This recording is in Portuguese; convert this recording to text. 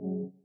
Música